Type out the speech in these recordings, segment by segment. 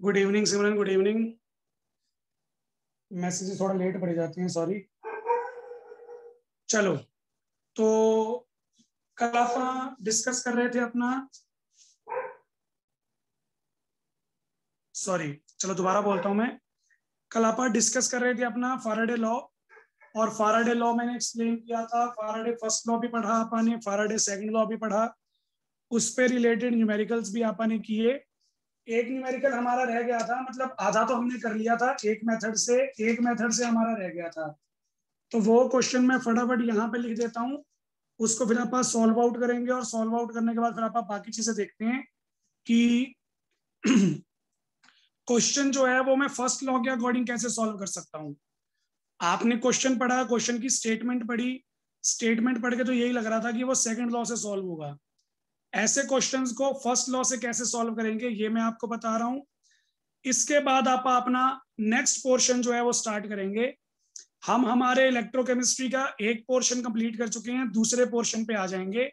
Good evening Simran good evening messages थोड़ा late पड़ जाते हैं सॉरी चलो तो कल आप डिस्कस कर रहे थे अपना? सॉरी चलो दोबारा बोलता हूँ मैं। कल आप डिस्कस कर रहे थे अपना फाराडे लॉ और फाराडे लॉ मैंने एक्सप्लेन किया था। फाराडे फ़र्स्ट लॉ भी पढ़ा आपने फाराडे सेकंड लॉ भी पढ़ा। उस पर रिलेटेड न्यूमेरिकल्स भी आपने किए। एक न्यूमेरिकल हमारा रह गया था मतलब आधा तो हमने कर लिया था, एक मेथड से, एक मेथड से हमारा रह गया था। तो वो क्वेश्चन मैं फटाफट यहाँ पे लिख देता हूँ, उसको फिर आप सॉल्व आउट करेंगे और सॉल्व आउट करने के बाद फिर आप बाकी चीज़ें देखते हैं कि क्वेश्चन जो है वो मैं फ़र्स्ट लॉ के अकॉर्डिंग कैसे सॉल्व कर सकता हूँ। आपने क्वेश्चन पढ़ा क्वेश्चन की स्टेटमेंट पढ़ी स्टेटमेंट पढ़ के तो यही लग रहा था कि वो सेकंड लॉ से सॉल्व होगा। ऐसे क्वेश्चंस को फ़र्स्ट लॉ से कैसे सॉल्व करेंगे, ये मैं आपको बता रहा हूँ। इसके बाद आप अपना नेक्स्ट पोर्शन जो है वो स्टार्ट करेंगे। हम हमारे इलेक्ट्रोकेमिस्ट्री का एक पोर्शन कंप्लीट कर चुके हैं, दूसरे पोर्शन पे आ जाएँगे।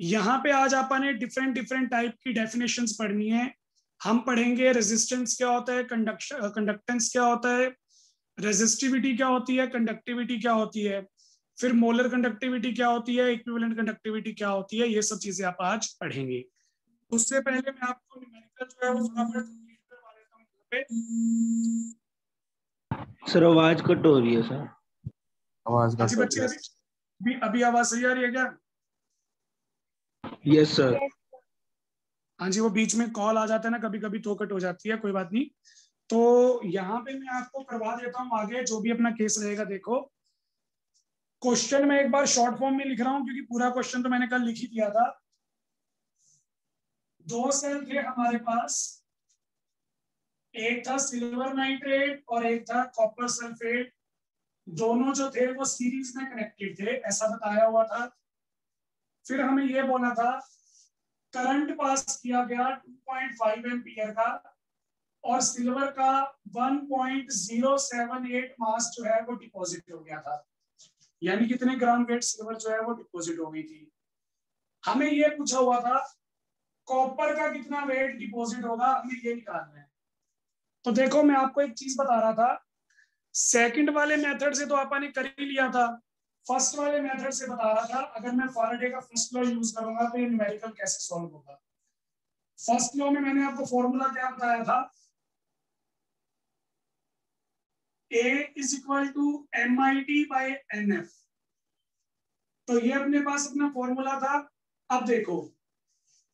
यहाँ पे आज आपने डिफरेंट डिफरेंट टाइप की डेफिनेशंस पढ़नी है। हम पढ़ेंगे रेजिस्टेंस क्या होता है कंडक्शन कंडक्टेंस क्या होता है रेजिस्टिविटी क्या होती है कंडक्टिविटी क्या होती है। फिर मोलर कंडक्टिविटी क्या होती है इक्विवेलेंट कंडक्टिविटी क्या होती है ये सब चीज़ें आप आज पढ़ेंगे। उससे पहले मैं आपको न्यूमेरिकल जो है वो फटाफट कंप्लीट करवा देता हूँ सर आवाज़ कट हो रही है सर। आवाज़ का अभी बच्चे अभी अभी आवाज़ सही आ रही है क्या? यस सर हाँ जी वो बीच में कॉल आ जाता है ना कभी कभी तो कट हो जाती है कोई बात नहीं। तो यहाँ पे मैं आपको करवा देता हूँ आगे जो भी अपना केस रहेगा देखो। क्वेश्चन में एक बार शॉर्ट फॉर्म में लिख रहा हूँ, क्योंकि पूरा क्वेश्चन तो मैंने कल लिख ही दिया था। दो सेल थे हमारे पास। एक था सिल्वर नाइट्रेट और एक था कॉपर सल्फेट। दोनों जो थे, वो सीरीज़ में कनेक्टेड थे, ऐसा बताया हुआ था। फिर हमें यह बोला था करंट पास किया गया 2.5 एम्पियर का, और सिल्वर का 1.078 मास जो है, वो डिपॉजिट हो गया था। यानी कितने ग्राम वेट सिल्वर जो है वो डिपॉजिट हो गई थी। हमें ये पूछा हुआ था कॉपर का कितना वेट डिपॉजिट होगा? हमें ये निकालना है। तो देखो, मैं आपको एक चीज़ बता रहा था। सेकंड वाले मेथड से तो आपने कर ही लिया था। फ़र्स्ट वाले मेथड से बता रहा था, अगर मैं फॉरडे का फ़र्स्ट लॉ यूज़ करूँगा तो ये न्यूमेरिकल कैसे सॉल्व होगा? फ़र्स्ट लॉ में मैंने आपको फॉर्मूला क्या बताया था? A is equal to MIT by NF. तो ये अपने पास अपना फॉर्मूला था। अब देखो।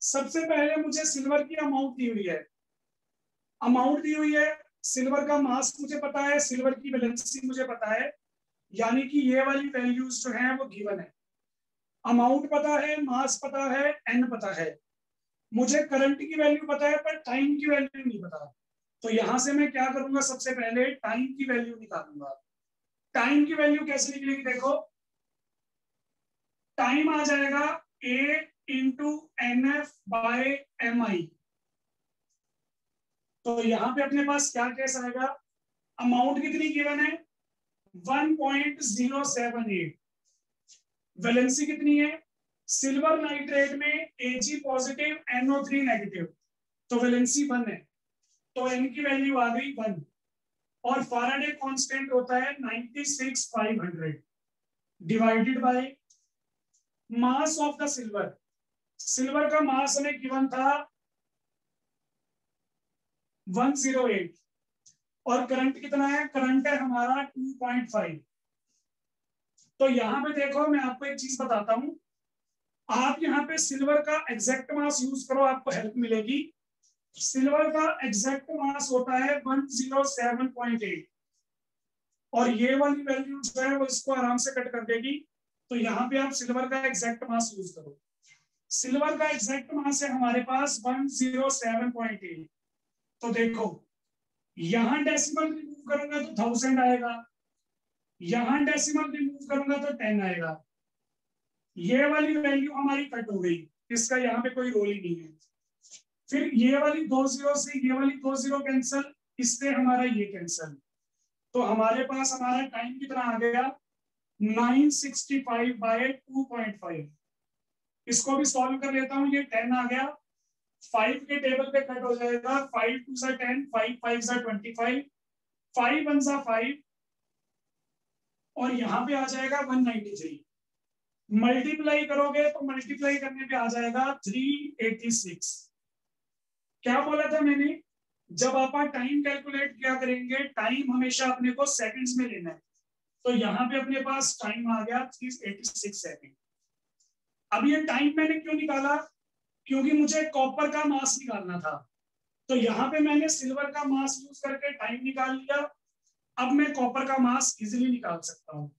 सबसे पहले मुझे सिल्वर की अमाउंट दी हुई है। अमाउंट दी हुई है। सिल्वर का मास मुझे पता है। सिल्वर की बैलेंसिंग मुझे पता है। यानी कि ये वाली वैल्यूज़ जो है, वो गिवन है। अमाउंट पता है मास पता है एन पता है। मुझे करंट की वैल्यू पता है, पर टाइम की वैल्यू नहीं पता। तो यहाँ से मैं क्या करूँगा? सबसे पहले टाइम की वैल्यू निकालूँगा। टाइम की वैल्यू कैसे निकलेगी देखो? टाइम आ जाएगा A into N F by M I तो यहाँ पे अपने पास क्या केस आएगा? अमाउंट कितनी गिवन है? 1.078 वैलेंसी कितनी है? सिल्वर नाइट्रेट में A G positive N O three negative तो वैलेंसी वन है। तो एन की वैल्यू आ गई वन और फाराडे कांस्टेंट होता है 96500 divided by mass of the silver silver का मास हमें गिवन था 108 और करंट कितना है? करंट है हमारा 2.5 तो यहाँ पे देखो, मैं आपको एक चीज़ बताता हूँ। आप यहाँ पे सिल्वर का एग्जैक्ट मास यूज़ करो, आपको हेल्प मिलेगी। सिल्वर का एग्जैक्ट मास होता है 107.8 और ये वाली वैल्यू जो है वो इसको आराम से कट कर देगी। तो यहाँ पे आप सिल्वर का एग्जैक्ट मास यूज़ करो। सिल्वर का एग्जैक्ट मास है हमारे पास 107.8 तो देखो, यहाँ डेसिमल रिमूव करूँगा तो थाउज़ेंड आएगा। यहाँ डेसिमल रिमूव करूँगा तो टेन आएगा। ये वाली वैल्यू हमारी कट हो गई। इसका यहाँ पे कोई रोल ही नहीं है। फिर ये वाली दो ज़ीरो से ये वाली दो ज़ीरो कैंसिल इससे हमारा ये कैंसिल तो हमारे पास हमारा टाइम कितना आ गया? 965 फाइव बाय टू इसको भी सॉल्व कर लेता हूँ, ये 10 आ गया. फाइव के टेबल पे कट हो जाएगा. फाइव टू सा टेन फाइव फाइव सा ट्वेंटी फाइव फाइव वन सा फाइव और यहाँ पे आ जाएगा वन नाइनटी थ्री मल्टीप्लाई करोगे तो मल्टीप्लाई करने पे आ जाएगा थ्री एटी सिक्स क्या बोला था मैंने? जब आप टाइम कैलकुलेट क्या करेंगे टाइम हमेशा अपने को सेकंड्स में लेना है। तो यहाँ पे अपने पास टाइम आ गया एटी सिक्स सेकेंड अब ये टाइम मैंने क्यों निकाला? क्योंकि मुझे कॉपर का मास निकालना था। तो यहाँ पे मैंने सिल्वर का मास यूज़ करके टाइम निकाल लिया। अब मैं कॉपर का मास इजिली निकाल सकता हूँ।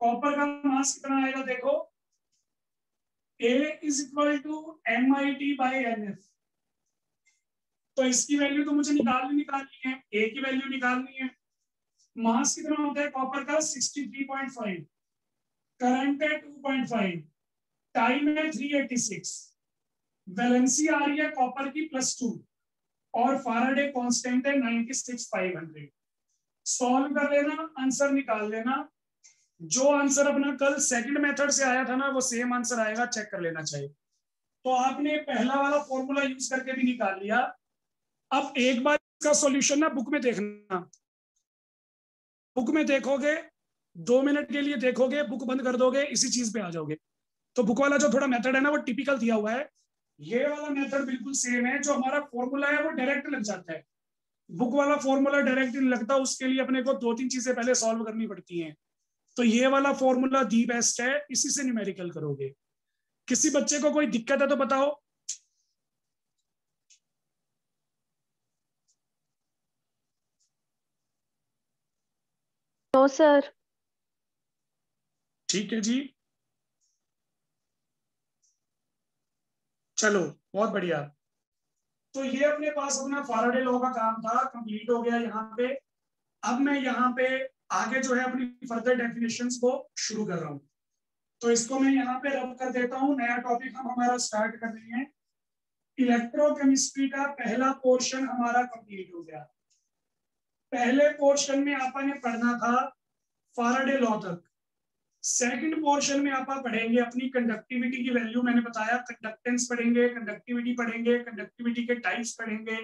कॉपर का मास कितना आएगा देखो? A is equal to M I T by N F तो इसकी वैल्यू तो मुझे निकालनी निकालनी है ए की वैल्यू निकालनी है। मास कितना होता है? कॉपर का 63.5 करंट है 2.5 टाइम है 386 वैलेंसी आ रही है कॉपर की प्लस टू और फाराडे कांस्टेंट है 96,500 सॉल्व कर लेना आंसर निकाल लेना। जो आंसर अपना कल सेकंड मेथड से आया था ना वो सेम आंसर आएगा चेक कर लेना चाहिए। तो आपने पहला वाला फॉर्मूला यूज़ करके भी निकाल लिया। अब एक बार इसका सॉल्यूशन ना बुक में देखना। बुक में देखोगे, दो मिनट के लिए देखोगे बुक बंद कर दोगे, इसी चीज़ पे आ जाओगे। तो बुक वाला जो थोड़ा मेथड है ना, वो टिपिकल दिया हुआ है। ये वाला मेथड बिल्कुल सेम है, जो हमारा फॉर्मूला है, वो डायरेक्ट लग जाता है। बुक वाला फॉर्मूला डायरेक्ट नहीं लगता, उसके लिए अपने को दो तीन चीज़ें पहले सॉल्व करनी पड़ती हैं। तो ये वाला फॉर्मूला दी बेस्ट है, इसी से न्यूमेरिकल करोगे। किसी बच्चे को कोई दिक्कत है तो बताओ नो सर। ठीक है जी। चलो, बहुत बढ़िया। तो ये अपने पास अपना फाराडे लॉ का काम था कंप्लीट हो गया यहाँ पे। अब मैं यहाँ पे आगे जो है अपनी फर्दर डेफिनेशन को शुरू कर रहा हूँ। तो इसको मैं यहाँ पे रब कर देता हूँ। नया टॉपिक हम हमारा स्टार्ट कर रहे हैं। इलेक्ट्रोकेमिस्ट्री का पहला पोर्शन हमारा कंप्लीट हो गया। पहले पोर्शन में आपा ने पढ़ना था फाराडे लॉ तक। सेकंड पोर्शन में आप पढ़ेंगे अपनी कंडक्टिविटी की वैल्यू मैंने बताया। कंडक्टेंस पढ़ेंगे कंडक्टिविटी पढ़ेंगे कंडक्टिविटी के टाइप्स पढ़ेंगे।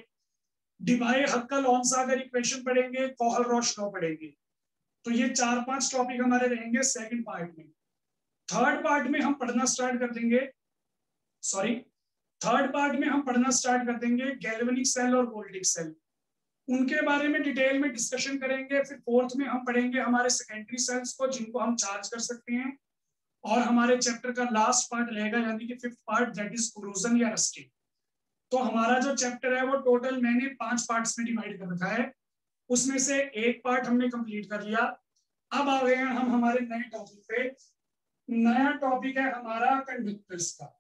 डिवाई हक्कल ऑनसागर इक्वेशन पढ़ेंगे कोहल रोश लॉ पढ़ेंगे। तो ये चार पाँच टॉपिक हमारे रहेंगे सेकंड पार्ट में। थर्ड पार्ट में हम पढ़ना स्टार्ट कर देंगे। सॉरी थर्ड पार्ट में हम पढ़ना स्टार्ट कर देंगे गैल्वेनिक सेल और वोल्टिक सेल उनके बारे में डिटेल में डिस्कशन करेंगे, फिर फोर्थ में हम पढ़ेंगे हमारे सेकेंडरी सेल्स को, जिनको हम चार्ज कर सकते हैं। और हमारे चैप्टर का लास्ट पार्ट रहेगा, यानी कि fifth part that is corrosion या रस्टिंग तो हमारा जो चैप्टर है, वो टोटल मैंने पाँच पार्ट्स में डिवाइड कर रखा है। उसमें से एक पार्ट हमने कंप्लीट कर लिया। अब आ गए हैं हम हमारे नए टॉपिक पे। नया टॉपिक है हमारा कंडक्टर्स का।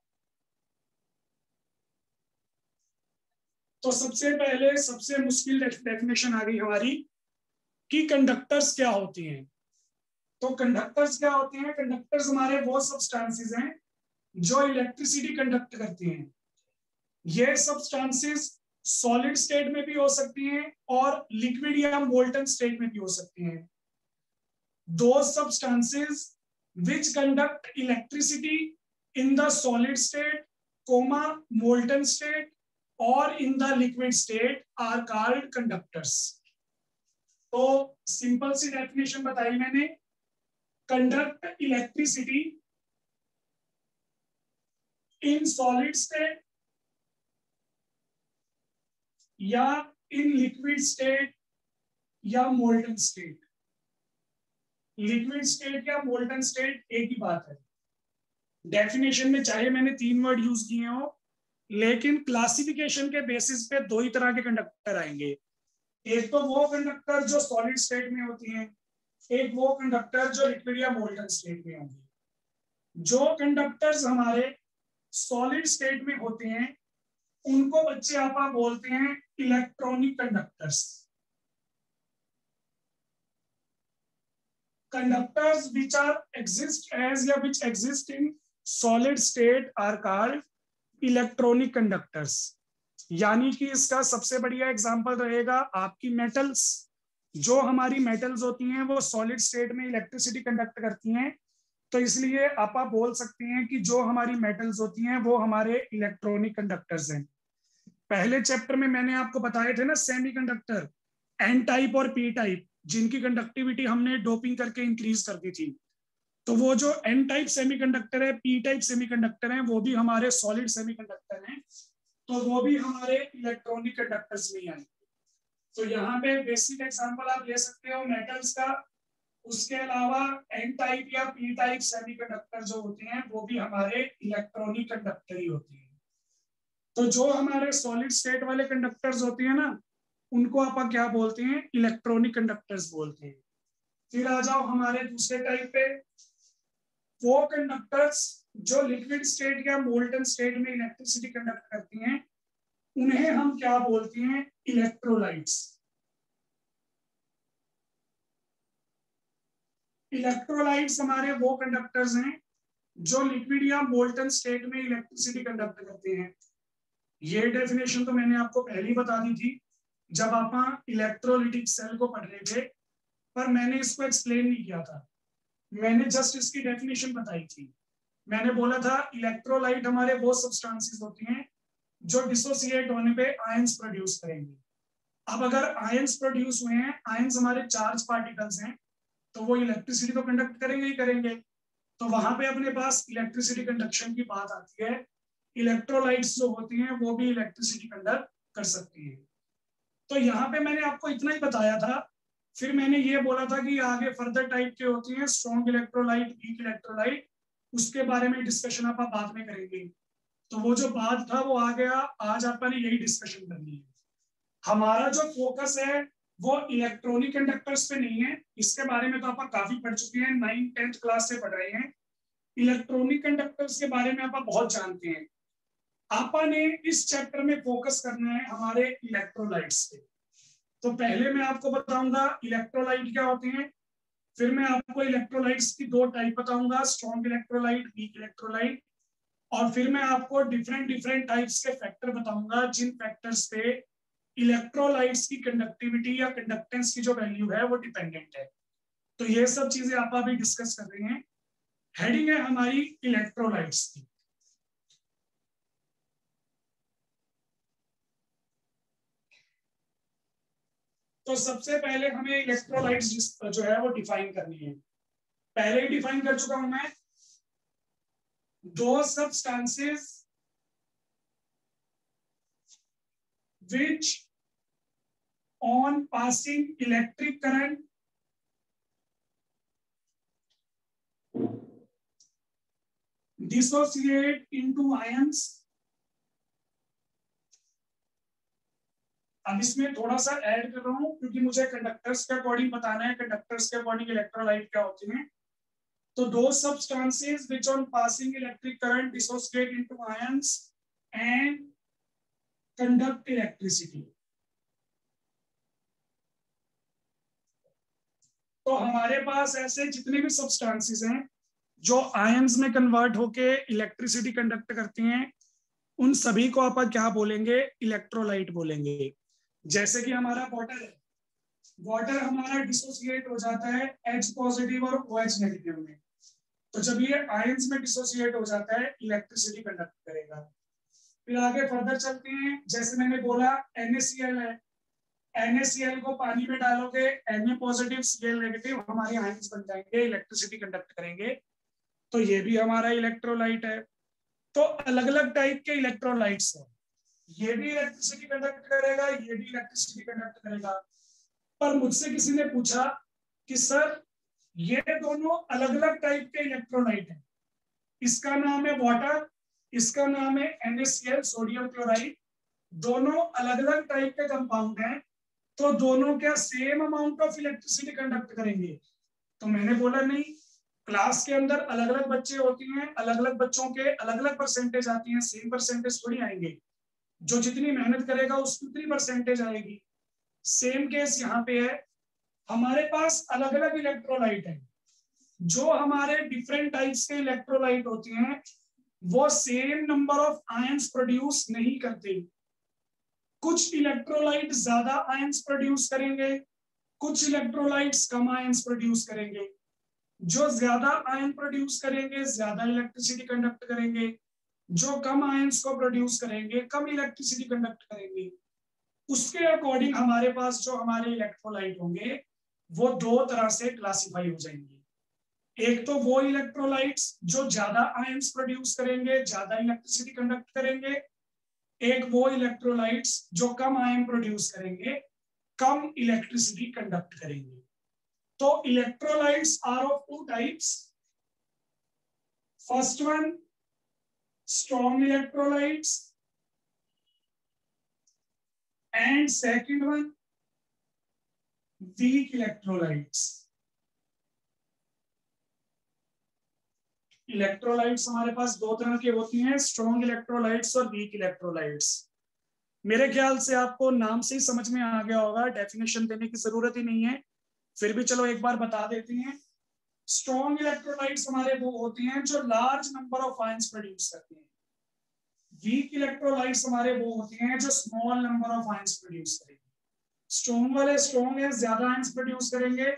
तो सबसे पहले, सबसे मुश्किल डेफिनेशन आ गई हमारी कि कंडक्टर्स क्या होती हैं। तो कंडक्टर्स क्या होते हैं? कंडक्टर्स हमारे वो सब्सटेंसेस हैं जो इलेक्ट्रिसिटी कंडक्ट करती हैं। ये सब्सटेंसेस सॉलिड स्टेट में भी हो सकती हैं और लिक्विड या मोल्टन स्टेट में भी हो सकती हैं। Those substances which conduct electricity in the solid state comma molten state or in the liquid state are called conductors. तो सिंपल सी डेफिनेशन बताई मैंने। Conduct electricity in solid state या इन लिक्विड स्टेट या मोल्टन स्टेट लिक्विड स्टेट या molten state एक ही बात है। डेफिनेशन में चाहे मैंने तीन वर्ड यूज़ किए हो लेकिन क्लासिफिकेशन के बेसिस पे दो ही तरह के कंडक्टर आएँगे। एक तो वो कंडक्टर जो सॉलिड स्टेट में होती हैं, एक वो कंडक्टर जो लिक्विड या मोल्टन स्टेट में होंगे। जो कंडक्टर्स हमारे सॉलिड स्टेट में होते हैं, उनको बच्चे आप बोलते हैं electronic conductors conductors which are exist as या which exist in solid state are called electronic conductors यानी कि इसका सबसे बढ़िया एग्जांपल रहेगा आपकी मेटल्स जो हमारी मेटल्स होती हैं, वो सॉलिड स्टेट में इलेक्ट्रिसिटी कंडक्ट करती हैं। तो इसलिए आप आप बोल सकते हैं कि जो हमारी मेटल्स होती हैं, वो हमारे इलेक्ट्रॉनिक कंडक्टर्स हैं। पहले चैप्टर में मैंने आपको बताए थे ना सेमीकंडक्टर एन टाइप और पी टाइप जिनकी कंडक्टिविटी हमने डोपिंग करके इंक्रीज कर दी थी। तो वो जो एन टाइप सेमीकंडक्टर है पी टाइप सेमीकंडक्टर है, वो भी हमारे सॉलिड सेमीकंडक्टर हैं तो वो भी हमारे इलेक्ट्रॉनिक कंडक्टर्स में आएँगे। तो यहाँ पे बेसिक एग्जांपल आप ले सकते हो मेटल्स का, उसके अलावा एन टाइप या पी टाइप सेमीकंडक्टर जो होते हैं, वो भी हमारे इलेक्ट्रॉनिक कंडक्टर ही होते हैं। तो जो हमारे सॉलिड स्टेट वाले कंडक्टर्स होते हैं ना, उनको आप क्या बोलते हैं? इलेक्ट्रॉनिक कंडक्टर्स बोलते हैं। फिर आ जाओ हमारे दूसरे टाइप पे वो कंडक्टर्स जो लिक्विड स्टेट या मोल्टन स्टेट में इलेक्ट्रिसिटी कंडक्ट करती हैं, उन्हें हम क्या बोलते हैं? इलेक्ट्रोलाइट्स इलेक्ट्रोलाइट्स हमारे वो कंडक्टर्स हैं जो लिक्विड या मोल्टन स्टेट में इलेक्ट्रिसिटी कंडक्ट करते हैं। ये डेफिनेशन तो मैंने आपको पहले बता दी थी, जब आप इलेक्ट्रोलिटिक सेल को पढ़ रहे थे, पर मैंने इसको एक्सप्लेन नहीं किया था। मैंने जस्ट इसकी डेफिनेशन बताई थी। मैंने बोला था इलेक्ट्रोलाइट हमारे वो सब्सटेंसेस होती हैं जो डिसोसिएट होने पे आयंस प्रोड्यूस करेंगे। अब अगर आयंस प्रोड्यूस हुए हैं आयंस हमारे चार्ज पार्टिकल्स हैं तो वो इलेक्ट्रिसिटी तो कंडक्ट करेंगे ही करेंगे। तो वहाँ पे अपने पास इलेक्ट्रिसिटी कंडक्शन की बात आती है। इलेक्ट्रोलाइट्स जो होती हैं, वो भी इलेक्ट्रिसिटी कंडक्ट कर सकती है। तो यहाँ पे मैंने आपको इतना ही बताया था फिर मैंने ये बोला था कि आगे फर्दर टाइप के होती हैं स्ट्रॉन्ग इलेक्ट्रोलाइट वीक इलेक्ट्रोलाइट उसके बारे में डिस्कशन आप बाद में करेंगे। तो वो जो बात था, वो आ गया, आज अपन यही डिस्कशन करनी है। हमारा जो फोकस है, वो इलेक्ट्रॉनिक कंडक्टर्स पे नहीं है। इसके बारे में तो आप काफ़ी पढ़ चुके हैं नाइन टेंथ क्लास से पढ़ रहे हैं। इलेक्ट्रॉनिक कंडक्टर्स के बारे में आप बहुत जानते हैं। आपा ने इस चैप्टर में फोकस करना है हमारे इलेक्ट्रोलाइट्स पे। तो पहले मैं आपको बताऊँगा इलेक्ट्रोलाइट क्या होते हैं। फिर मैं आपको इलेक्ट्रोलाइट्स की दो टाइप बताऊँगा स्ट्रॉन्ग इलेक्ट्रोलाइट वीक इलेक्ट्रोलाइट और फिर मैं आपको डिफरेंट डिफरेंट टाइप्स के फैक्टर बताऊँगा, जिन फैक्टर्स पे इलेक्ट्रोलाइट्स की कंडक्टिविटी या कंडक्टेंस की जो वैल्यू है, वो डिपेंडेंट है। तो ये सब चीज़ें आप अभी डिस्कस कर रहे हैं। हेडिंग है हमारी इलेक्ट्रोलाइट्स की। तो सबसे पहले हमें इलेक्ट्रोलाइट जो है वो डिफाइन करनी है। पहले ही डिफाइन कर चुका हूँ मैं। दो सब substances which on passing electric current dissociate dissociate into ions अब इसमें थोड़ा सा ऐड कर रहा हूँ, क्योंकि मुझे कंडक्टर्स के अकॉर्डिंग बताना है कंडक्टर्स के अकॉर्डिंग इलेक्ट्रोलाइट क्या होती हैं। तो दो substances which on passing electric current dissociate into ions and conduct electricity तो हमारे पास ऐसे जितने भी सब्सटेंसेस हैं, जो आयंस में कन्वर्ट होके इलेक्ट्रिसिटी कंडक्ट करती हैं, उन सभी को आप क्या बोलेंगे? इलेक्ट्रोलाइट बोलेंगे। जैसे कि हमारा वाटर है। वाटर हमारा डिसोसिएट हो जाता है एच पॉजिटिव और ओ एच नेगेटिव में। तो जब ये आयंस में डिसोसिएट हो जाता है इलेक्ट्रिसिटी कंडक्ट करेगा। फिर आगे फर्दर चलते हैं। जैसे मैंने बोला, NaCl है। NaCl को पानी में डालोगे, Na पॉजिटिव Cl नेगेटिव हमारे आयंस बन जाएँगे इलेक्ट्रिसिटी कंडक्ट करेंगे। तो ये भी हमारा इलेक्ट्रोलाइट है। तो अलग अलग टाइप के इलेक्ट्रोलाइट्स है। ये भी इलेक्ट्रिसिटी कंडक्ट करेगा, ये भी इलेक्ट्रिसिटी कंडक्ट करेगा। पर मुझसे किसी ने पूछा कि सर, ये दोनों अलग अलग टाइप के इलेक्ट्रोलाइट हैं। इसका नाम है वाटर इसका नाम है NaCl सोडियम क्लोराइड दोनों अलग अलग टाइप के कंपाउंड हैं तो दोनों क्या same amount of electricity conduct करेंगे? तो मैंने बोला, नहीं क्लास के अंदर अलग अलग बच्चे होती हैं अलग अलग बच्चों के अलग अलग परसेंटेज आती हैं सेम परसेंटेज थोड़ी आएँगे। जो जितनी मेहनत करेगा उसकी उतनी परसेंटेज आएगी। सेम केस यहाँ पे है। हमारे पास अलग अलग इलेक्ट्रोलाइट है। जो हमारे डिफरेंट टाइप्स के इलेक्ट्रोलाइट होते हैं, वो same number of ions produce नहीं करते। कुछ इलेक्ट्रोलाइट ज़्यादा आयंस प्रोड्यूस करेंगे, कुछ इलेक्ट्रोलाइट्स कम आयंस प्रोड्यूस करेंगे। जो ज़्यादा आयन प्रोड्यूस करेंगे, ज़्यादा इलेक्ट्रिसिटी कंडक्ट करेंगे। जो कम आयंस को प्रोड्यूस करेंगे, कम इलेक्ट्रिसिटी कंडक्ट करेंगे, उसके अकॉर्डिंग हमारे पास जो हमारे इलेक्ट्रोलाइट होंगे, वो दो तरह से क्लासिफाई हो जाएँगे। एक तो वो इलेक्ट्रोलाइट्स जो ज़्यादा आयंस प्रोड्यूस करेंगे, ज़्यादा इलेक्ट्रिसिटी कंडक्ट करेंगे, एक वो इलेक्ट्रोलाइट्स जो कम आयन प्रोड्यूस करेंगे, कम इलेक्ट्रिसिटी कंडक्ट करेंगे। तो electrolytes are of two types first one strong electrolytes. And second one, weak electrolytes. Electrolytes हमारे पास दो तरह के होती हैं स्ट्रॉन्ग इलेक्ट्रोलाइट्स और वीक इलेक्ट्रोलाइट्स मेरे ख्याल से आपको नाम से ही समझ में आ गया होगा डेफिनेशन देने की ज़रूरत ही नहीं है। फिर भी चलो एक बार बता देती हैं। स्ट्रॉन्ग इलेक्ट्रोलाइट्स हमारे वो होते हैं जो large number of ions produce करते हैं। वीक इलेक्ट्रोलाइट्स हमारे वो होते हैं जो small number of ions produce करेंगे। स्ट्रॉन्ग वाले स्ट्रॉन्ग है, ज़्यादा आयंस प्रोड्यूस करेंगे।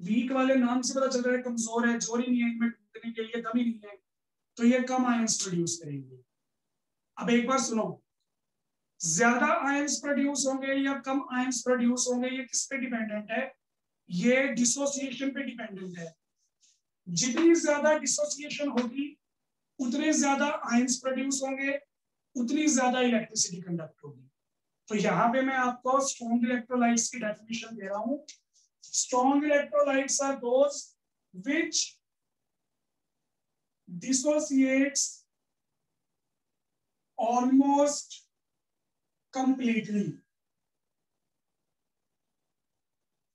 वीक वाले नाम से पता चल रहा है, कमज़ोर है, ज़ोर नहीं है, इनमें टूटने के लिए कमी नहीं है। तो ये कम आयंस प्रोड्यूस करेंगे। अब एक बार सुनो। ज़्यादा आयंस प्रोड्यूस होंगे या कम आयंस प्रोड्यूस होंगे, ये किस पे डिपेंडेंट है? ये डिसोसिएशन पे डिपेंडेंट है। जितनी ज़्यादा डिसोसिएशन होगी, उतने ज़्यादा आयंस प्रोड्यूस होंगे, उतनी ज़्यादा इलेक्ट्रिसिटी कंडक्ट होगी। तो यहाँ पे मैं आपको स्ट्रॉन्ग इलेक्ट्रोलाइट्स की डेफिनेशन दे रहा हूँ। Strong electrolytes are those which dissociates almost completely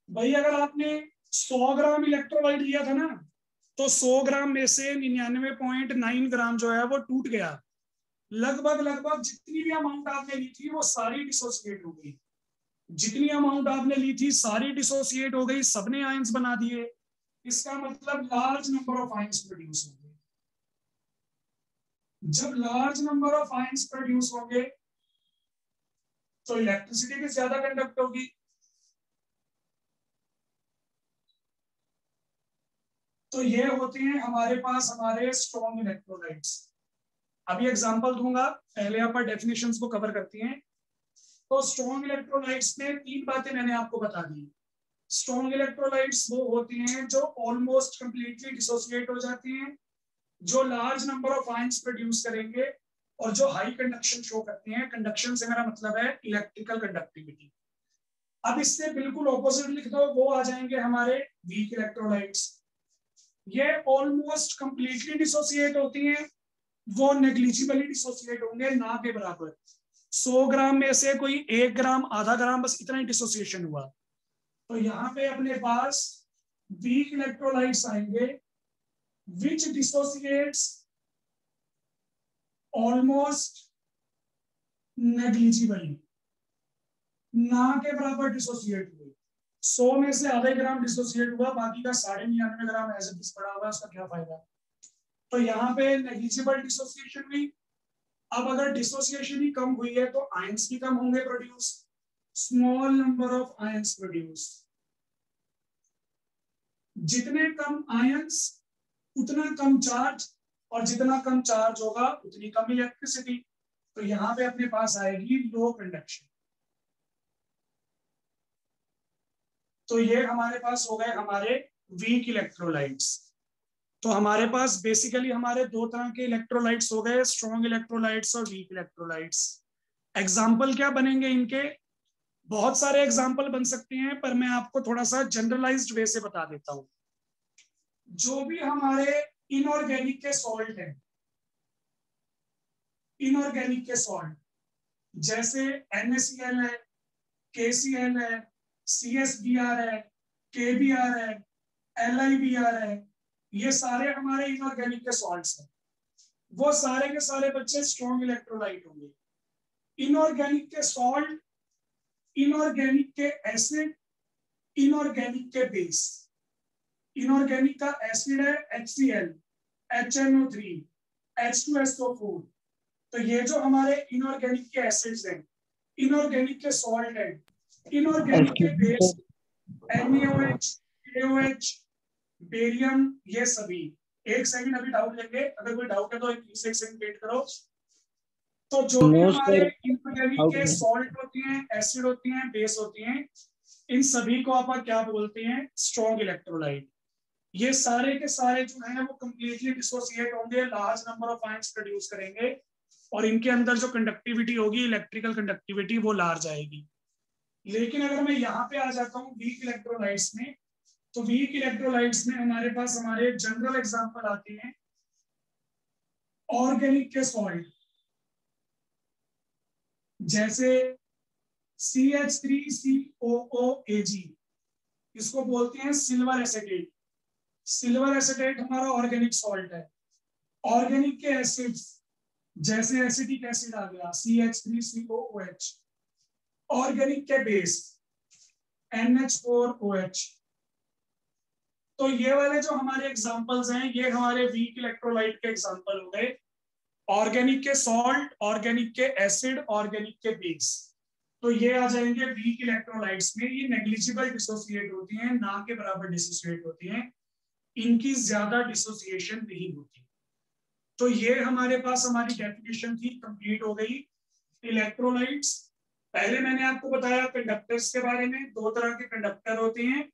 भाई, अगर आपने 100 ग्राम इलेक्ट्रोलाइट लिया था ना तो 100 ग्राम में से निन्यानवे पॉइंट नाइन ग्राम जो है वो टूट गया। लगभग लगभग जितनी भी अमाउंट आपने ली थी वो सारी डिसोसिएट हो गई। जितनी अमाउंट आपने ली थी सारी डिसोसिएट हो गई, सबने आयंस बना दिए। इसका मतलब large number of ions produce हो गए जब large number of ions produce होंगे तो इलेक्ट्रिसिटी भी ज़्यादा कंडक्ट होगी। तो ये होते हैं हमारे पास, हमारे स्ट्रॉन्ग इलेक्ट्रोलाइट्स अभी एग्जांपल दूँगा। पहले आप डेफिनेशन को कवर करती हैं। तो स्ट्रॉन्ग इलेक्ट्रोलाइट्स में तीन बातें मैंने आपको बता दी। स्ट्रॉन्ग इलेक्ट्रोलाइट्स वो होती हैं जो ऑलमोस्ट कंप्लीटली डिसोसिएट हो जाती हैं, जो large number of ions produce करेंगे और जो हाई कंडक्शन शो करते हैं। कंडक्शन से मेरा मतलब है इलेक्ट्रिकल कंडक्टिविटी अब इससे बिल्कुल ऑपोजिट लिख दो, वो आ जाएँगे हमारे वीक इलेक्ट्रोलाइट्स ये ऑलमोस्ट कंप्लीटली डिसोसिएट होती हैं। वो नेग्लिजिबली डिसोसिएट होंगे ना के बराबर। 100 ग्राम में से कोई एक ग्राम, आधा ग्राम, बस इतना ही डिसोसिएशन हुआ। तो यहाँ पे अपने पास वीक इलेक्ट्रोलाइट्स आएँगे विच डिसोसिएट्स ऑलमोस्ट नेग्लिजिबली ना के बराबर डिसोसिएट हुए सौ में से आधे ग्राम डिसोसिएट हुआ, बाकी का साढ़े निन्यानवे ग्राम एज इट पड़ा हुआ उसका क्या फ़ायदा? तो यहाँ पे नेग्लिजिबल डिसोसिएशन हुई अब अगर डिसोसिएशन ही कम हुई है तो आयंस भी कम होंगे produce small number of ions produce जितने कम आयंस उतना कम चार्ज और जितना कम चार्ज होगा, उतनी कम इलेक्ट्रिसिटी तो यहाँ पे अपने पास आएगी लो कंडक्शन तो ये हमारे पास हो गए हमारे वीक इलेक्ट्रोलाइट्स तो हमारे पास बेसिकली हमारे दो तरह के इलेक्ट्रोलाइट्स हो गए स्ट्रॉन्ग इलेक्ट्रोलाइट्स और वीक इलेक्ट्रोलाइट्स एग्ज़ाम्पल क्या बनेंगे इनके? बहुत सारे एग्ज़ाम्पल बन सकते हैं, पर मैं आपको थोड़ा सा जनरलाइज्ड वे से बता देता हूँ। जो भी हमारे इनऑर्गेनिक के सॉल्ट है इनऑर्गेनिक के सॉल्ट जैसे NaCl है KCl है सी एस बी आर है के बी आर है एल आई बी आर है, ये सारे हमारे इनऑर्गेनिक के सॉल्ट्स हैं। वो सारे के सारे बच्चे स्ट्रॉन्ग इलेक्ट्रोलाइट होंगे। इनऑर्गेनिक के सॉल्ट इनऑर्गेनिक के एसिड इनऑर्गेनिक के बेस इनऑर्गेनिक का एसिड है H C L H N O three H two S O four तो ये जो हमारे इनऑर्गेनिक के एसिड्स हैं इनऑर्गेनिक के सॉल्ट है इनऑर्गेनिक के बेस NaOH, KOH, बेरियम ये सभी। एक सेकंड अभी डाउट लेंगे। अगर कोई डाउट है तो एक सेकंड वेट करो। तो जो भी हमारे इनऑर्गेनिक के सॉल्ट होती हैं एसिड होती हैं बेस होती हैं इन सभी को आप क्या बोलते हैं? स्ट्रॉन्ग इलेक्ट्रोलाइट ये सारे के सारे जो है वो कंप्लीटली डिसोसिएट होंगे। Large number of ions produce करेंगे। और इनके अंदर जो कंडक्टिविटी होगी इलेक्ट्रिकल कंडक्टिविटी वो लार्ज आएगी। लेकिन अगर मैं यहाँ पे आ जाता हूँ वीक इलेक्ट्रोलाइट्स में तो वीक इलेक्ट्रोलाइट्स में हमारे पास हमारे जनरल एग्ज़ाम्पल आते हैं ऑर्गेनिक के सॉल्ट जैसे सी एच थ्री सी ओ ओ ए जी इसको बोलते हैं सिल्वर एसिडेट सिल्वर एसिडेट हमारा ऑर्गेनिक सॉल्ट है. ऑर्गेनिक के एसिड्स जैसे एसिडिक एसिड आ गया C H three C O H organic के base N H four O H तो ये वाले जो हमारे एग्जांपल्स हैं, ये हमारे वीक इलेक्ट्रोलाइट के एग्जांपल हो गए। ऑर्गेनिक के सॉल्ट ऑर्गेनिक के एसिड ऑर्गेनिक के बेस तो ये आ जाएँगे वीक इलेक्ट्रोलाइट्स में। ये नेग्लिजिबल डिसोसिएट होती हैं, ना के बराबर डिसोसिएट होती हैं। इनकी ज़्यादा डिसोसिएशन नहीं होती। तो ये हमारे पास हमारी डेफिनेशन थी कंप्लीट हो गई। इलेक्ट्रोलाइट्स पहले मैंने आपको बताया कंडक्टर्स के बारे में, दो तरह के कंडक्टर होते हैं।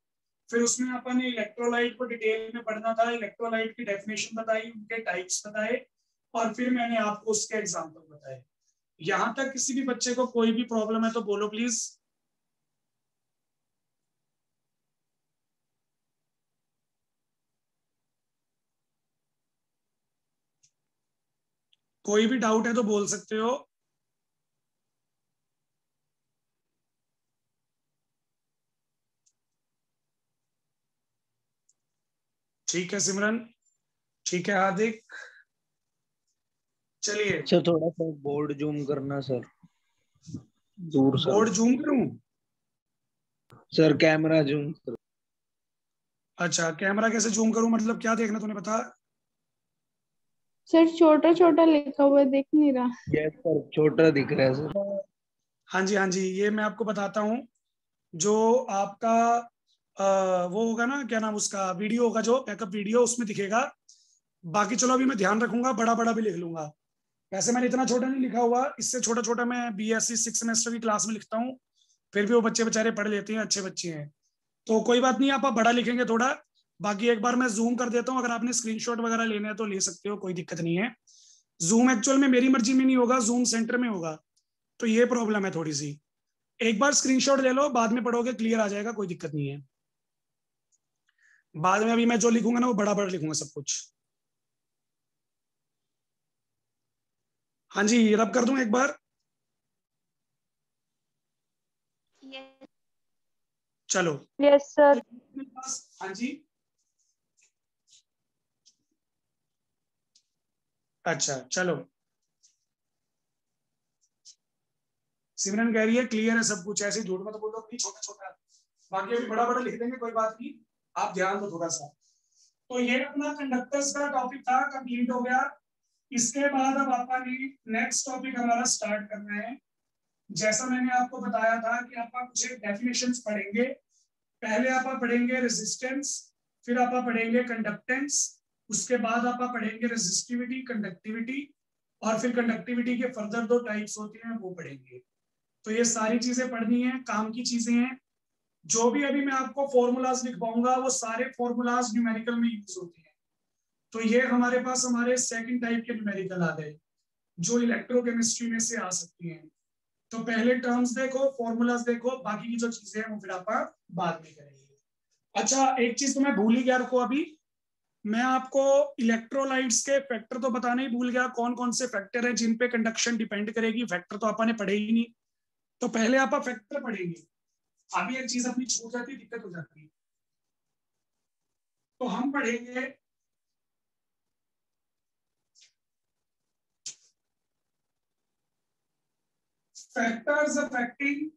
फिर उसमें अपन इलेक्ट्रोलाइट को डिटेल में पढ़ना था इलेक्ट्रोलाइट की डेफिनेशन बताई, उनके टाइप्स बताए, और फिर मैंने आपको उसके एग्ज़ाम्पल बताए। यहाँ तक किसी भी बच्चे को कोई भी प्रॉब्लम है तो बोलो प्लीज़ कोई भी डाउट है तो बोल सकते हो। ठीक है सिमरन? ठीक है हार्दिक? चलिए। अच्छा थोड़ा सा बोर्ड जूम करना सर दूर सर बोर्ड जूम करूँ? सर कैमरा जूम कर। अच्छा कैमरा कैसे जूम करूँ? मतलब क्या देखना तूने बता सर छोटा छोटा लिखा हुआ देख नहीं रहा। यस सर छोटा दिख रहा है सर हाँ जी हाँ जी ये मैं आपको बताता हूँ। जो आपका वो होगा ना, क्या नाम उसका वीडियो होगा जो बैकअप वीडियो उसमें दिखेगा। बाकी चलो अभी मैं ध्यान रखूँगा बड़ा बड़ा भी लिख लूँगा। वैसे मैंने इतना छोटा नहीं लिखा हुआ, इससे छोटा छोटा मैं B S C six semester की क्लास में लिखता हूँ। फिर भी वो बच्चे बेचारे पढ़ लेते हैं, अच्छे बच्चे हैं। तो कोई बात नहीं, आप बड़ा लिखेंगे थोड़ा। बाकी एक बार मैं जूम कर देता हूँ, अगर आपने स्क्रीनशॉट वगैरह लेने हैं तो ले सकते हो, कोई दिक्कत नहीं है। जूम एक्चुअल में मेरी मर्ज़ी में नहीं होगा जूम सेंटर में होगा। तो ये प्रॉब्लम है थोड़ी सी। एक बार स्क्रीनशॉट ले लो, बाद में पढ़ोगे क्लियर आ जाएगा, कोई दिक्कत नहीं है। बाद में अभी मैं जो लिखूँगा ना वो बड़ा बड़ा लिखूँगा सब कुछ। हाँ जी रब कर दू एक बार? yes. चलो। यस सर हाँ जी। अच्छा चलो। सिमरन कह रही है क्लियर है सब कुछ ऐसे झूठ मत बोलो छोटा छोटा बाकी अभी बड़ा बड़ा लिख देंगे कोई बात नहीं। आप ध्यान दो थोड़ा सा। तो ये अपना कंडक्टर्स का टॉपिक था कंप्लीट हो गया। इसके बाद अब अपन नेक्स्ट टॉपिक हमारा स्टार्ट करना है। जैसा मैंने आपको बताया था कि आप कुछ डेफिनेशन पढ़ेंगे। पहले आप पढ़ेंगे रेजिस्टेंस फिर आप पढ़ेंगे कंडक्टेंस उसके बाद आप पढ़ेंगे रेजिस्टिविटी कंडक्टिविटी और फिर कंडक्टिविटी के फर्दर दो टाइप्स होते हैं, वो पढ़ेंगे। तो ये सारी चीज़ें पढ़नी है, काम की चीज़ें हैं। जो भी अभी मैं आपको फॉर्मूलाज लिखवाऊँगा, वो सारे फॉर्मूलाज न्यूमेरिकल में यूज़ होते हैं। तो ये हमारे पास हमारे सेकंड टाइप के न्यूमेरिकल आ गए, जो इलेक्ट्रोकेमिस्ट्री में से आ सकती हैं। तो पहले टर्म्स देखो फॉर्मूलाज देखो, बाकी की जो चीज़ें हैं, वो फिर आप बाद में करेंगे। अच्छा एक चीज़ तो मैं भूल ही गया रखो अभी। मैं आपको इलेक्ट्रोलाइट्स के फैक्टर तो बताना ही भूल गया कौन कौन से फैक्टर हैं जिन पे कंडक्शन डिपेंड करेगी। फैक्टर तो आपने पढ़े ही नहीं। तो पहले आप फैक्टर पढ़ेंगे। अभी एक चीज़ अपनी छूट जाती है, दिक्कत हो जाती है। तो हम पढ़ेंगे factors affecting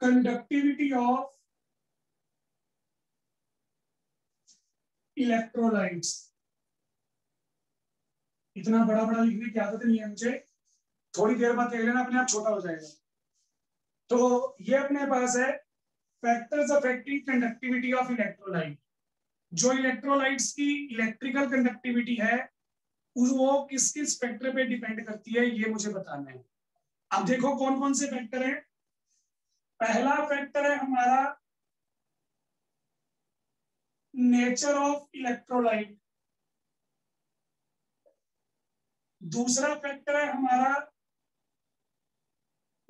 conductivity of electrolytes इतना बड़ा बड़ा लिखने की आदत नहीं है मुझे। थोड़ी देर बाद देख लेना अपने आप छोटा हो जाएगा। तो ये अपने पास है factors affecting conductivity of electrolyte जो इलेक्ट्रोलाइट्स की इलेक्ट्रिकल कंडक्टिविटी है, वो किस किस फैक्टर पे डिपेंड करती है, ये मुझे बताना है। अब देखो कौन कौन से फैक्टर हैं। पहला फैक्टर है हमारा नेचर ऑफ़ इलेक्ट्रोलाइट दूसरा फैक्टर है हमारा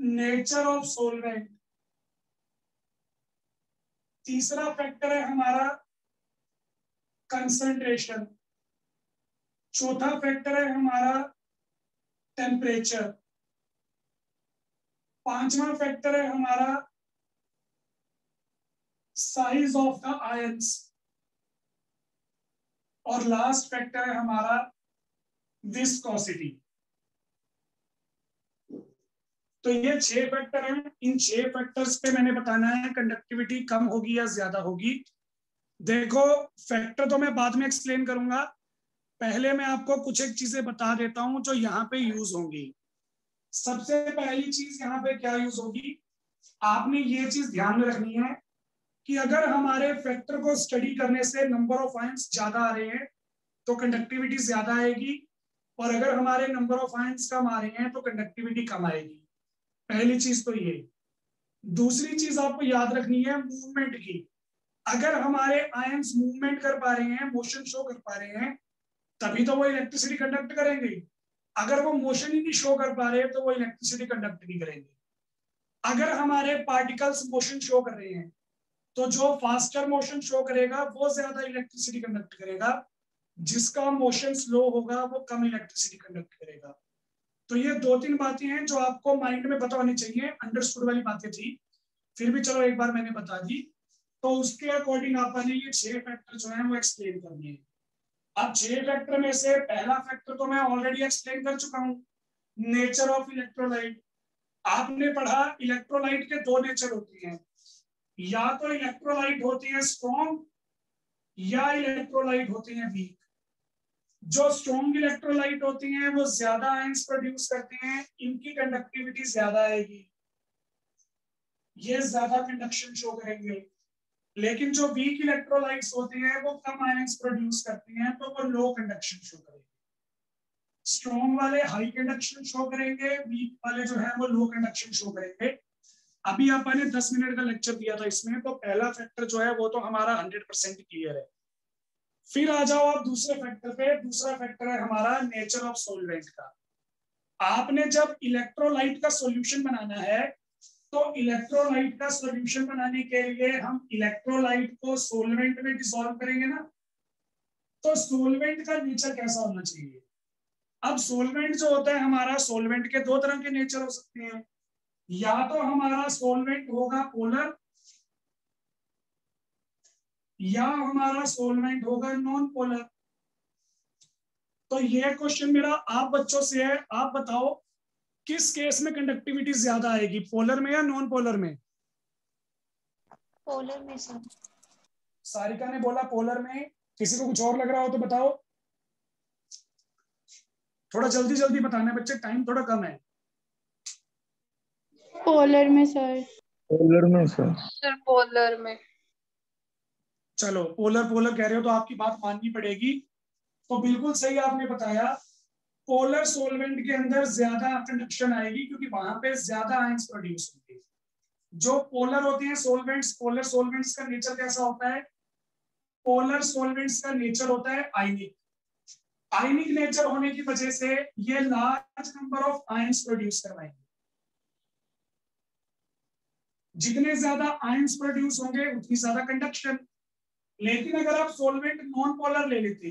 नेचर ऑफ़ सोलवेंट। तीसरा फैक्टर है हमारा कंसंट्रेशन। चौथा फैक्टर है हमारा टेम्परेचर। पांचवा फैक्टर है हमारा साइज़ ऑफ़ द आयंस। और लास्ट फैक्टर है हमारा विस्कोसिटी। तो ये छह फैक्टर हैं। इन छह फैक्टर्स पे मैंने बताना है कंडक्टिविटी कम होगी या ज़्यादा होगी। देखो फैक्टर तो मैं बाद में एक्सप्लेन करूँगा। पहले मैं आपको कुछ एक चीज़ें बता देता हूँ जो यहाँ पे यूज़ होंगी। सबसे पहली चीज़ यहाँ पे क्या यूज़ होगी? आपने ये चीज़ ध्यान में रखनी है कि अगर हमारे फैक्टर को स्टडी करने से नंबर ऑफ़ आयंस ज़्यादा आ रहे हैं तो कंडक्टिविटी ज़्यादा आएगी। और अगर हमारे नंबर ऑफ़ आयंस कम आ रहे हैं तो कंडक्टिविटी कम आएगी। पहली चीज़ तो ये। दूसरी चीज़ आपको याद रखनी है मूवमेंट की। अगर हमारे आयंस मूवमेंट कर पा रहे हैं मोशन शो कर पा रहे हैं, तभी तो वो इलेक्ट्रिसिटी कंडक्ट करेंगे। अगर वो मोशन ही नहीं शो कर पा रहे तो वो इलेक्ट्रिसिटी कंडक्ट नहीं करेंगे। अगर हमारे पार्टिकल्स मोशन शो कर रहे हैं तो जो फास्टर मोशन शो करेगा, वो ज़्यादा इलेक्ट्रिसिटी कंडक्ट करेगा। जिसका मोशन स्लो होगा, वो कम इलेक्ट्रिसिटी कंडक्ट करेगा। तो ये दो तीन बातें हैं जो आपको माइंड में पता होनी चाहिए। अंडरस्टूड वाली बातें थी। फिर भी चलो एक बार मैंने बता दी। तो उसके अकॉर्डिंग आपने ये छह फैक्टर जो है वो एक्सप्लेन करने हैं। अब छह फैक्टर में से पहला फैक्टर तो मैं ऑलरेडी एक्सप्लेन कर चुका हूँ। नेचर ऑफ़ इलेक्ट्रोलाइट आपने पढ़ा इलेक्ट्रोलाइट के दो नेचर होती हैं। या तो इलेक्ट्रोलाइट होती है स्ट्रॉन्ग या इलेक्ट्रोलाइट होती है वीक जो स्ट्रॉन्ग इलेक्ट्रोलाइट होती हैं, वो ज़्यादा आयंस प्रोड्यूस करते हैं, इनकी कंडक्टिविटी ज़्यादा आएगी। ये ज़्यादा कंडक्शन शो करेंगे। लेकिन जो वीक इलेक्ट्रोलाइट्स होते हैं, वो कम आयंस प्रोड्यूस करते हैं तो वो लो कंडक्शन शो करेंगे। स्ट्रॉन्ग वाले हाई कंडक्शन शो करेंगे वीक वाले जो है, वो लो कंडक्शन शो करेंगे। अभी आपने 10 मिनट का लेक्चर दिया था इसमें तो पहला फैक्टर जो है, वो तो हमारा 100 परसेंट क्लियर है। फिर आ जाओ आप दूसरे फैक्टर पे। दूसरा फैक्टर है हमारा नेचर ऑफ़ सोलवेंट का। आपने जब इलेक्ट्रोलाइट का सॉल्यूशन बनाना है तो इलेक्ट्रोलाइट का सॉल्यूशन बनाने के लिए हम इलेक्ट्रोलाइट को सोलवेंट में डिसॉल्व करेंगे ना। तो सोलवेंट का नेचर कैसा होना चाहिए? अब सोलवेंट जो होता है हमारा सोलवेंट के दो तरह के नेचर हो सकते हैं। या तो हमारा सोलवेंट होगा पोलर या हमारा सोलवेंट होगा नॉन पोलर तो ये क्वेश्चन मेरा आप बच्चों से है आप बताओ किस केस में कंडक्टिविटी ज़्यादा आएगी पोलर में या नॉन पोलर में? पोलर में सर सारिका ने बोला पोलर में किसी को कुछ और लग रहा हो तो बताओ। थोड़ा जल्दी जल्दी बताना बच्चे टाइम थोड़ा कम है। पोलर में सर पोलर में सर सर पोलर में। चलो पोलर पोलर कह रहे हो तो आपकी बात माननी पड़ेगी। तो बिल्कुल सही आपने बताया पोलर सोलवेंट के अंदर ज़्यादा कंडक्शन आएगी क्योंकि वहाँ पे ज़्यादा आयंस प्रोड्यूस होंगे। जो पोलर होते हैं सोलवेंट्स पोलर सोलवेंट्स का नेचर कैसा होता है? पोलर सोलवेंट्स का नेचर होता है आयनिक आयनिक नेचर होने की वजह से ये large number of ions produce करवाएँगे। जितने ज़्यादा आयंस प्रोड्यूस होंगे, उतनी ज़्यादा कंडक्शन लेकिन अगर आप सोलवेंट नॉन पोलर ले लेते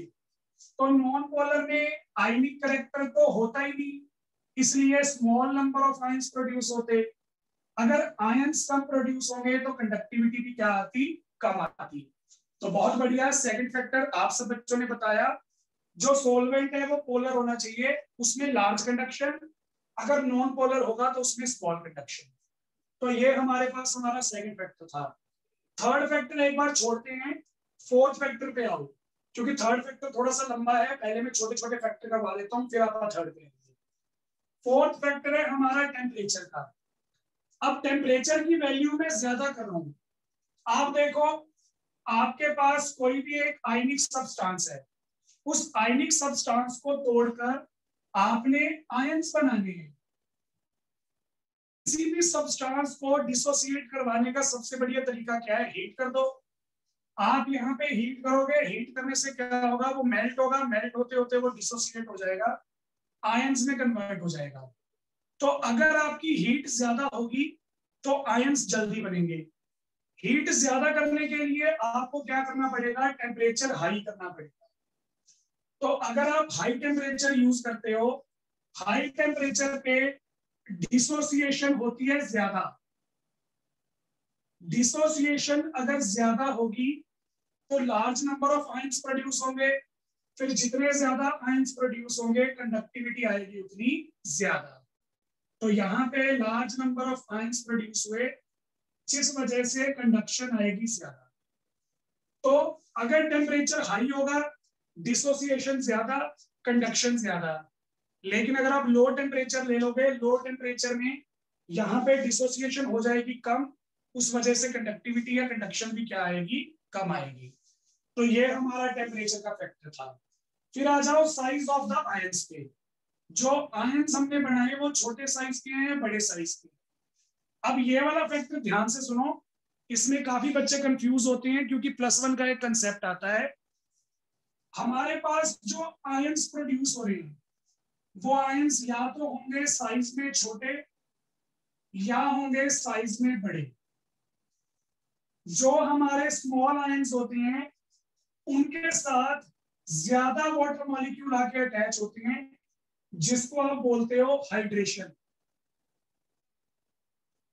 तो नॉन पोलर में आयनिक करेक्टर तो होता ही नहीं। इसलिए small number of ions produce होते। अगर आयंस कम प्रोड्यूस होंगे तो कंडक्टिविटी भी क्या आती? कम आती। तो बहुत बढ़िया। सेकंड फैक्टर आप सब बच्चों ने बताया, जो सोलवेंट है वो पोलर होना चाहिए। उसमें लार्ज कंडक्शन अगर नॉन पोलर होगा तो उसमें स्मॉल कंडक्शन तो ये हमारे पास हमारा सेकंड फैक्टर था। थर्ड फैक्टर एक बार छोड़ते हैं। फोर्थ फैक्टर पे आओ, क्योंकि थर्ड फैक्टर थोड़ा सा लंबा है, पहले मैं छोटे छोटे फैक्टर करवा लेता हूँ, फिर आप थर्ड पे फोर्थ फैक्टर है हमारा टेम्परेचर का। अब टेम्परेचर की वैल्यू में ज़्यादा कर रहा हूँ। आप देखो, आपके पास कोई भी एक आयनिक सब्सटेंस है, उस आयनिक सब्सटेंस को तोड़कर आपने आयंस बनाने हैं। किसी भी सब्सटेंस को डिसोसिएट करवाने का सबसे बढ़िया तरीका क्या है? हीट कर दो। आप यहाँ पे हीट करोगे हीट करने से क्या होगा? वो मेल्ट होगा मेल्ट होते होते वो डिसोसिएट हो जाएगा आयंस में कन्वर्ट हो जाएगा। तो अगर आपकी हीट ज़्यादा होगी तो आयंस जल्दी बनेंगे। हीट ज़्यादा करने के लिए आपको क्या करना पड़ेगा? टेम्परेचर हाई करना पड़ेगा। तो अगर आप हाई टेम्परेचर यूज़ करते हो हाई टेम्परेचर पे डिसोसिएशन होती है ज़्यादा। डिसोसिएशन अगर ज़्यादा होगी तो large number of ions produce होंगे, फिर जितने ज़्यादा आइंस प्रोड्यूस होंगे कंडक्टिविटी आएगी उतनी ज़्यादा। तो यहाँ पे large number of ions produce हुए, जिस वजह से कंडक्शन आएगी ज़्यादा। तो अगर टेम्परेचर हाई होगा डिसोसिएशन ज़्यादा कंडक्शन ज़्यादा। लेकिन अगर आप लो टेम्परेचर ले लोगे लो टेम्परेचर में यहाँ पे डिसोसिएशन हो जाएगी कम, उस वजह से कंडक्टिविटी या कंडक्शन भी क्या आएगी? कम आएगी। तो ये हमारा टेम्परेचर का फैक्टर था। फिर आ जाओ साइज़ ऑफ़ द आयंस पे। जो आयंस हमने बनाए, वो छोटे साइज़ के हैं बड़े साइज़ के? अब ये वाला फैक्टर ध्यान से सुनो। इसमें काफ़ी बच्चे कंफ्यूज होते हैं, क्योंकि प्लस वन का एक कंसेप्ट आता है। हमारे पास जो आयंस प्रोड्यूस हो रहे हैं, वो आयंस या तो होंगे साइज़ में छोटे, या होंगे साइज़ में बड़े। जो हमारे स्मॉल आयंस होते हैं उनके साथ ज़्यादा वाटर मॉलिक्यूल आके अटैच होते हैं, जिसको आप बोलते हो हाइड्रेशन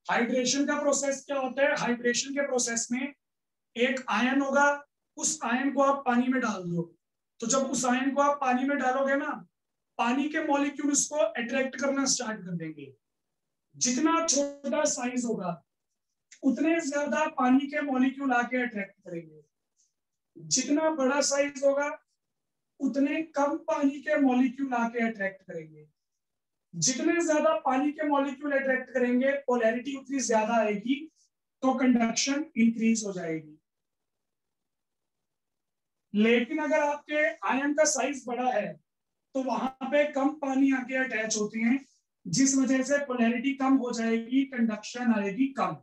हाइड्रेशन का प्रोसेस क्या होता है? हाइड्रेशन के प्रोसेस में एक आयन होगा, उस आयन को आप पानी में डाल दो। तो जब उस आयन को आप पानी में डालोगे ना, पानी के मॉलिक्यूल उसको अट्रैक्ट करना स्टार्ट कर देंगे। जितना छोटा साइज़ होगा, उतने ज़्यादा पानी के मॉलिक्यूल आके अट्रैक्ट करेंगे। जितना बड़ा साइज़ होगा, उतने कम पानी के मॉलिक्यूल आके अट्रैक्ट करेंगे। जितने ज़्यादा पानी के मॉलिक्यूल अट्रैक्ट करेंगे पोलैरिटी उतनी ज़्यादा आएगी तो कंडक्शन इंक्रीज हो जाएगी। लेकिन अगर आपके आयन का साइज़ बड़ा है तो वहाँ पे कम पानी आके अटैच होते हैं, जिस वजह से पोलैरिटी कम हो जाएगी कंडक्शन आएगी कम।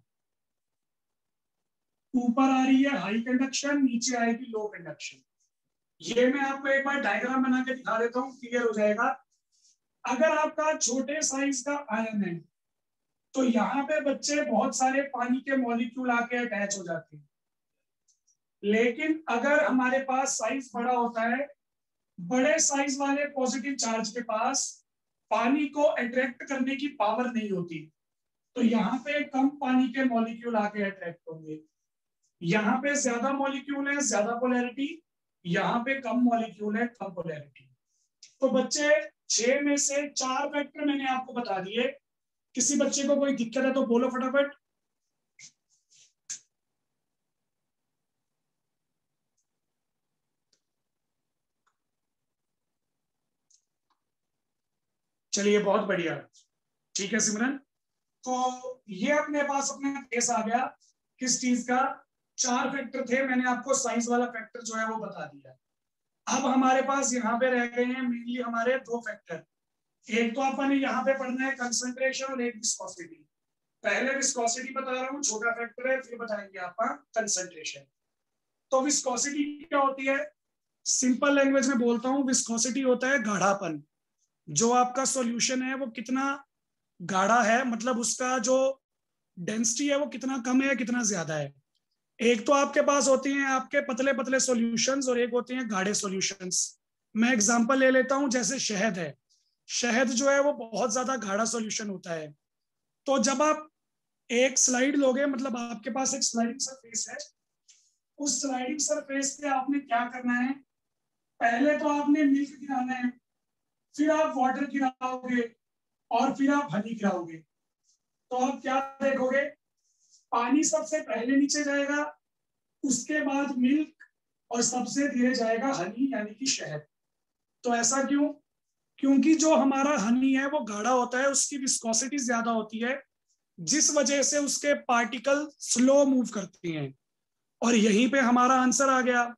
ऊपर आ रही है हाई कंडक्शन नीचे आएगी लो कंडक्शन ये मैं आपको एक बार डायग्राम बना के दिखा देता हूँ क्लियर हो जाएगा। अगर आपका छोटे साइज़ का आयन है तो यहाँ पे बच्चे बहुत सारे पानी के मॉलिक्यूल आके अटैच हो जाते हैं। लेकिन अगर हमारे पास साइज़ बड़ा होता है, बड़े साइज़ वाले पॉजिटिव चार्ज के पास पानी को अट्रैक्ट करने की पावर नहीं होती तो यहाँ पे कम पानी के मॉलिक्यूल आके अट्रैक्ट होंगे। यहाँ पे ज़्यादा मॉलिक्यूल है, ज़्यादा पोलैरिटी यहाँ पे कम मॉलिक्यूल है, कम पोलैरिटी तो बच्चे, छह में से चार फैक्टर मैंने आपको बता दिए। किसी बच्चे को कोई दिक्कत है तो बोलो फटाफट। चलिए, बहुत बढ़िया। ठीक है, सिमरन। तो ये अपने पास अपने केस आ गया किस चीज़ का? चार फैक्टर थे, मैंने आपको साइंस वाला फैक्टर जो है वो बता दिया। अब हमारे पास यहाँ पे रह गए हैं मेनली हमारे दो फैक्टर एक तो अपन यहाँ पे पढ़ना है कंसंट्रेशन और एक विस्कोसिटी पहले विस्कोसिटी बता रहा हूँ, छोटा फैक्टर है, फिर बताएँगे आप कंसंट्रेशन तो विस्कोसिटी क्या होती है? सिंपल लैंग्वेज में बोलता हूँ विस्कोसिटी होता है गाढ़ापन। जो आपका सॉल्यूशन है, वो कितना गाढ़ा है मतलब उसका जो डेंसिटी है, वो कितना कम है कितना ज़्यादा है? एक तो आपके पास होती हैं आपके पतले पतले सॉल्यूशंस और एक होते हैं गाढ़े सॉल्यूशंस मैं एग्जांपल ले लेता हूँ, जैसे शहद है। शहद जो है वो बहुत ज़्यादा गाढ़ा सॉल्यूशन होता है। तो जब आप एक स्लाइड लोगे मतलब आपके पास एक स्लाइडिंग सरफेस है, उस स्लाइडिंग सरफेस पे आपने क्या करना है? पहले तो आपने मिल्क गिराना है, फिर आप वाटर गिराओगे और फिर आप हनी गिराओगे। तो आप क्या देखोगे? पानी सबसे पहले नीचे जाएगा, उसके बाद मिल्क और सबसे धीरे जाएगा हनी यानी कि शहद। तो ऐसा क्यों? क्योंकि जो हमारा हनी है, वो गाढ़ा होता है, उसकी विस्कोसिटी ज़्यादा होती है, जिस वजह से उसके पार्टिकल स्लो मूव करते हैं। और यहीं पे हमारा आंसर आ गया।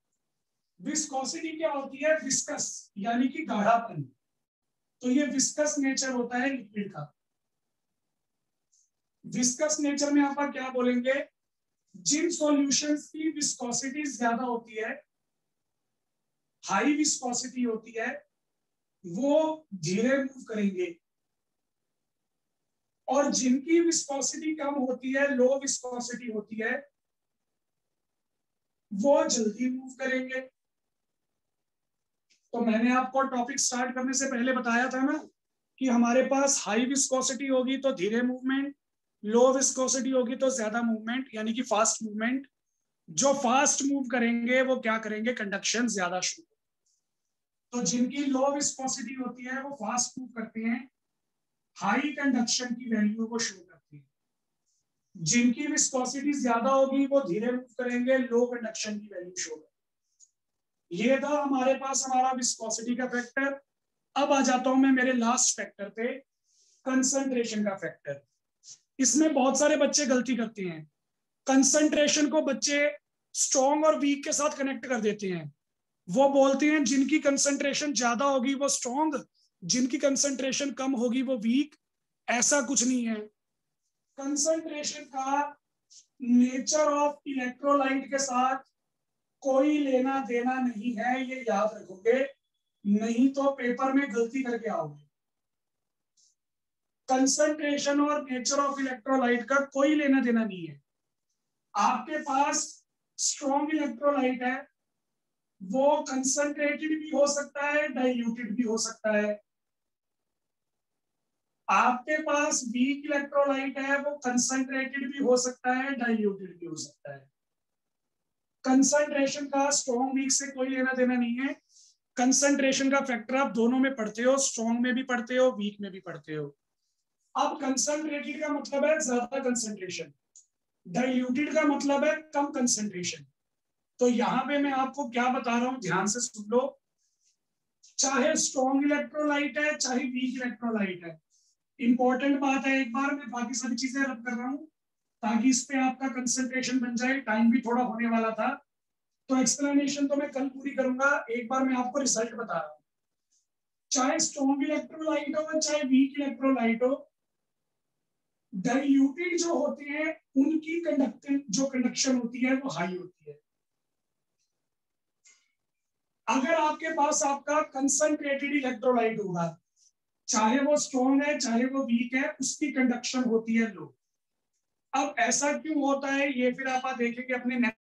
विस्कोसिटी क्या होती है? विस्कस यानी कि गाढ़ापन। तो ये विस्कस नेचर होता है लिक्विड का। विस्कस नेचर में आप क्या बोलेंगे? जिन सॉल्यूशंस की विस्कोसिटी ज़्यादा होती है हाई विस्कोसिटी होती है, वो धीरे मूव करेंगे। और जिनकी विस्कोसिटी कम होती है लो विस्कोसिटी होती है, वो जल्दी मूव करेंगे। तो मैंने आपको टॉपिक स्टार्ट करने से पहले बताया था ना कि हमारे पास हाई विस्कोसिटी होगी तो धीरे मूवमेंट लो विस्कोसिटी होगी तो ज़्यादा मूवमेंट यानी कि फास्ट मूवमेंट जो फास्ट मूव करेंगे, वो क्या करेंगे? कंडक्शन ज़्यादा शुरू तो जिनकी लो विस्कोसिटी होती है, वो फास्ट मूव करते हैं हाई कंडक्शन की वैल्यू को शो करती है। जिनकी विस्कोसिटी ज़्यादा होगी, वो धीरे मूव करेंगे लो कंडक्शन की वैल्यू शो करेंगे। ये था हमारे पास हमारा विस्कोसिटी का फैक्टर अब आ जाता हूँ मैं मेरे लास्ट फैक्टर पे कंसंट्रेशन का फैक्टर इसमें बहुत सारे बच्चे गलती करते हैं। कंसंट्रेशन को बच्चे स्ट्रॉन्ग और वीक के साथ कनेक्ट कर देते हैं। वो बोलते हैं, जिनकी कंसंट्रेशन ज़्यादा होगी वो स्ट्रॉन्ग जिनकी कंसंट्रेशन कम होगी वो वीक ऐसा कुछ नहीं है। कंसंट्रेशन का नेचर ऑफ़ इलेक्ट्रोलाइट के साथ कोई लेना देना नहीं है, ये याद रखोगे। नहीं तो पेपर में गलती करके आओगे। कंसंट्रेशन और नेचर ऑफ़ इलेक्ट्रोलाइट का कोई लेना देना नहीं है। आपके पास स्ट्रॉन्ग इलेक्ट्रोलाइट है, वो कंसंट्रेटेड भी हो सकता है डाइल्यूटेड भी हो सकता है। आपके पास वीक इलेक्ट्रोलाइट है, वो कंसंट्रेटेड भी हो सकता है डाइल्यूटेड भी हो सकता है। कंसंट्रेशन का स्ट्रॉन्ग वीक से कोई लेना देना नहीं है। कंसंट्रेशन का फैक्टर आप दोनों में पढ़ते हो स्ट्रॉन्ग में भी पढ़ते हो वीक में भी पढ़ते हो। अब कंसंट्रेटेड का मतलब है ज़्यादा कंसंट्रेशन डाइल्यूटेड का मतलब है कम कंसंट्रेशन तो यहाँ पे मैं आपको क्या बता रहा हूँ? ध्यान से सुन लो। चाहे स्ट्रॉन्ग इलेक्ट्रोलाइट है, चाहे वीक इलेक्ट्रोलाइट है। इंपॉर्टेंट बात है एक बार, मैं बाकी सभी चीज़ें रब कर रहा हूँ, ताकि इस पे आपका कंसंट्रेशन बन जाए। टाइम भी थोड़ा होने वाला था। तो एक्सप्लेनेशन तो मैं कल पूरी करूँगा। एक बार मैं आपको रिज़ल्ट बता रहा हूँ। चाहे स्ट्रॉन्ग इलेक्ट्रोलाइट हो, चाहे वीक इलेक्ट्रोलाइट हो डाइल्यूटेड जो होते हैं, उनकी कंडक्टिव जो कंडक्शन होती है, वो हाई होती है। अगर आपके पास आपका कंसंट्रेटेड इलेक्ट्रोलाइट होगा, चाहे वो स्ट्रॉन्ग है, चाहे वो वीक है, उसकी कंडक्शन होती है लो अब ऐसा क्यों होता है, ये फिर आप देखेंगे अपने